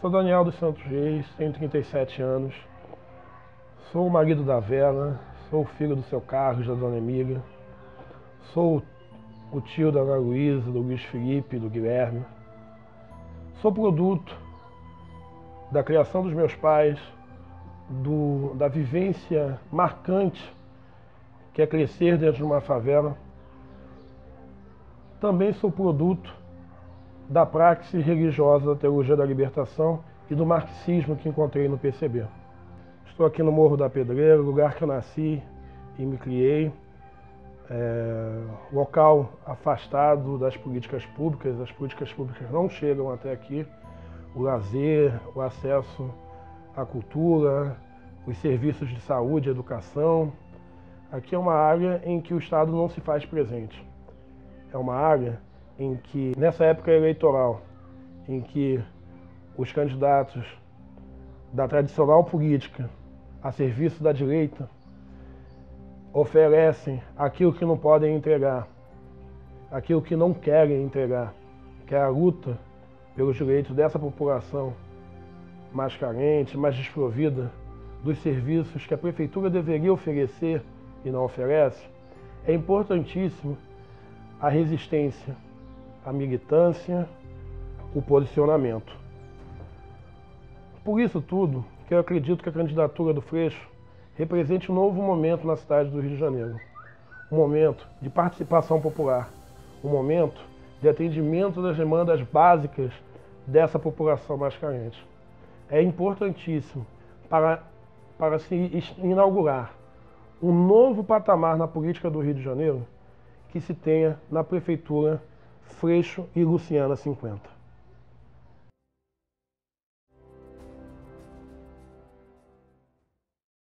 Sou Daniel dos Santos Reis, tenho 37 anos. Sou o marido da Vera, sou o filho do seu Carlos, da Dona Emília. Sou o tio da Ana Luísa, do Luiz Felipe, do Guilherme. Sou produto da criação dos meus pais, do, da vivência marcante que é crescer dentro de uma favela. Também sou produto da praxe religiosa da teologia da libertação e do marxismo que encontrei no PCB. Estou aqui no Morro da Pedreira, lugar que eu nasci e me criei, é, local afastado das políticas públicas, as políticas públicas não chegam até aqui, o lazer, o acesso à cultura, os serviços de saúde, educação. Aqui é uma área em que o Estado não se faz presente. É uma área em que, nessa época eleitoral, em que os candidatos da tradicional política a serviço da direita oferecem aquilo que não podem entregar, aquilo que não querem entregar, que é a luta pelos direitos dessa população mais carente, mais desprovida dos serviços que a prefeitura deveria oferecer e não oferece, é importantíssimo a resistência a militância, o posicionamento. Por isso tudo, que eu acredito que a candidatura do Freixo represente um novo momento na cidade do Rio de Janeiro. Um momento de participação popular, um momento de atendimento das demandas básicas dessa população mais carente. É importantíssimo para, para se inaugurar um novo patamar na política do Rio de Janeiro que se tenha na prefeitura Freixo e Luciana 50.